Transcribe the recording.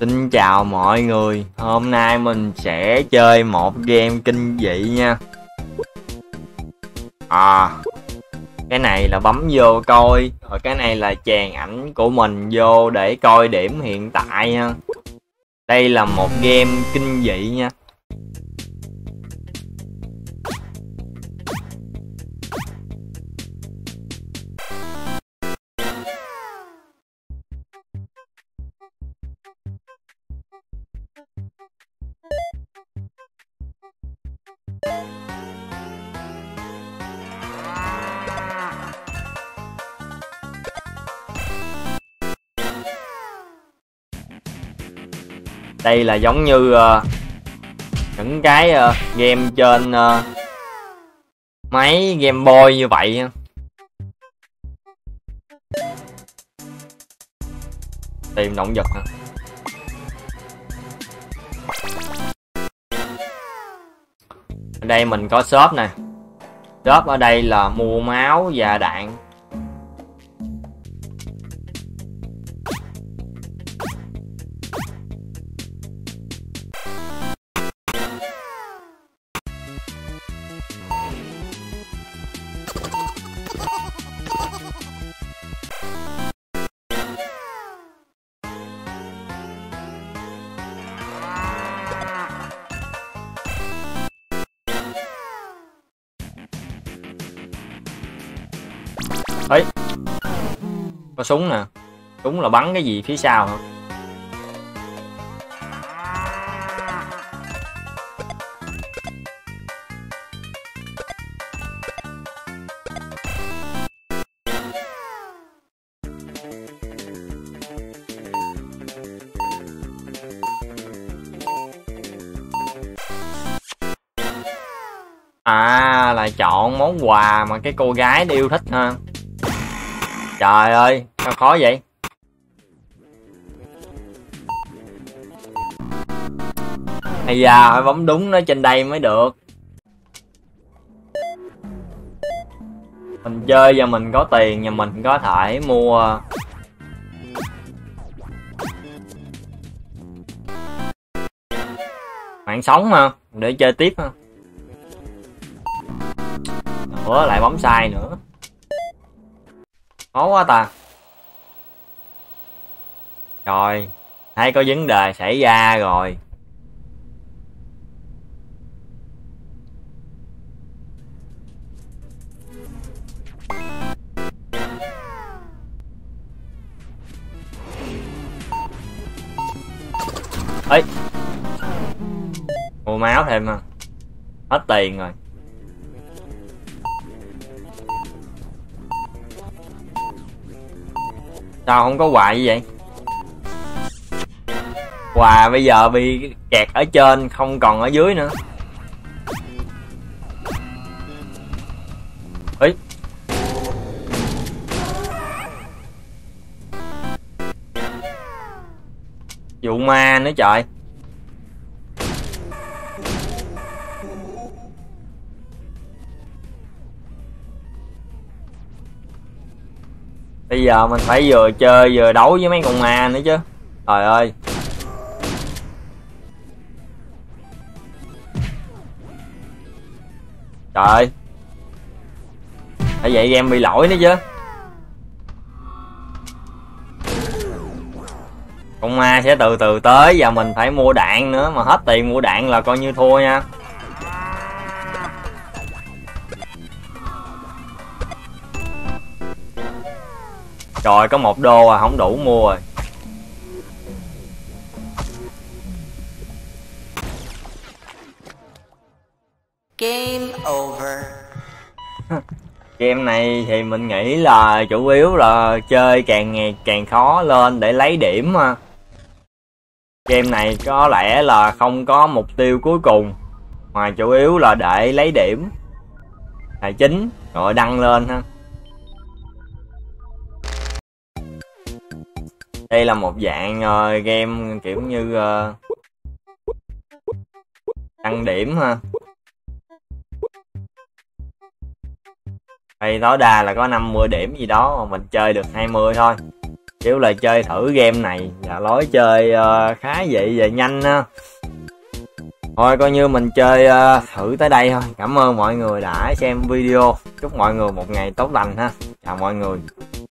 Xin chào mọi người, hôm nay mình sẽ chơi một game kinh dị nha. À Cái này là bấm vô coi Rồi cái này là chèn ảnh của mình vô để coi điểm hiện tại nha. Đây là một game kinh dị nha. Đây là giống như uh, những cái uh, game trên uh, máy game boy như vậy tìm động vật hả? Ở đây mình có shop nè. Shop ở đây là mua máu và đạn. Ấy có súng nè. Súng là bắn cái gì phía sau hả? À là chọn món quà mà cái cô gái yêu thích ha. Trời ơi, sao khó vậy? Hay da, phải bấm đúng nó trên đây mới được. Mình chơi và mình có tiền và mình có thể mua. Mạng sống mà, để chơi tiếp ha. Nữa lại bấm sai nữa khó quá ta. Rồi, thấy có vấn đề xảy ra rồi. Ấy mua máu thêm à. Hết tiền rồi. Sao không có quà như vậy? Quà bây giờ bị kẹt ở trên, không còn ở dưới nữa. Ấy vụ ma nữa trời. Bây giờ mình phải vừa chơi vừa đấu với mấy con ma nữa chứ. Trời ơi. Trời ơi. Vậy game bị lỗi nữa chứ. Con ma sẽ từ từ tới và mình phải mua đạn nữa, mà hết tiền mua đạn là coi như thua nha. Trời có một đô à không đủ mua rồi. Game over. Game này thì mình nghĩ là chủ yếu là chơi càng ngày càng khó lên để lấy điểm mà. Game này có lẽ là không có mục tiêu cuối cùng Mà chủ yếu là để lấy điểm. Là chính rồi đăng lên ha đây là một dạng uh, game kiểu như uh, tăng điểm ha. Đây tối đa là có 50 điểm gì đó mà mình chơi được 20 thôi. Kiểu là chơi thử game này là lối chơi uh, khá vậy và nhanh ha. Thôi coi như mình chơi uh, thử tới đây thôi. Cảm ơn mọi người đã xem video. Chúc mọi người một ngày tốt lành ha. Chào mọi người.